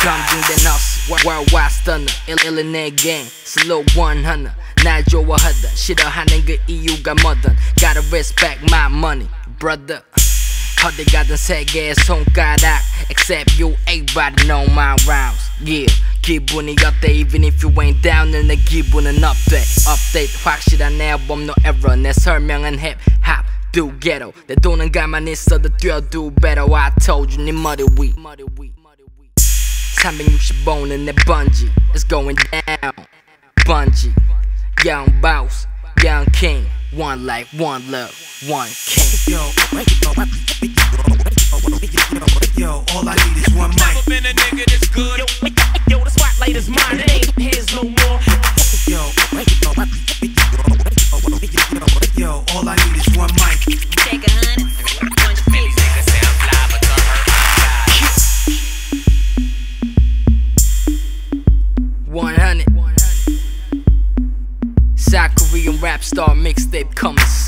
her. 검증된 us worldwide stunner 일일내 gang slow 100 날 좋아하다 싫어하는 그 이유가 뭐든 Gotta respect my money brother 어디 가든 세계의 손가락 Except you everybody know my rhymes Yeah 기분이 어때 even if you ain't down 내 기분은 update update 확실한 앨범 no error 내 설명은 힙합 do ghetto 내 돈은 가만히 있어도 뛰어도 better I told you 네 머리 위 Coming, you should bone in that bungee. It's going down. Bungee. Young boss, young king. One life, one love, one king. Yo, all I need is one mic. Never been a nigga this good. Rap star mixtape coming soon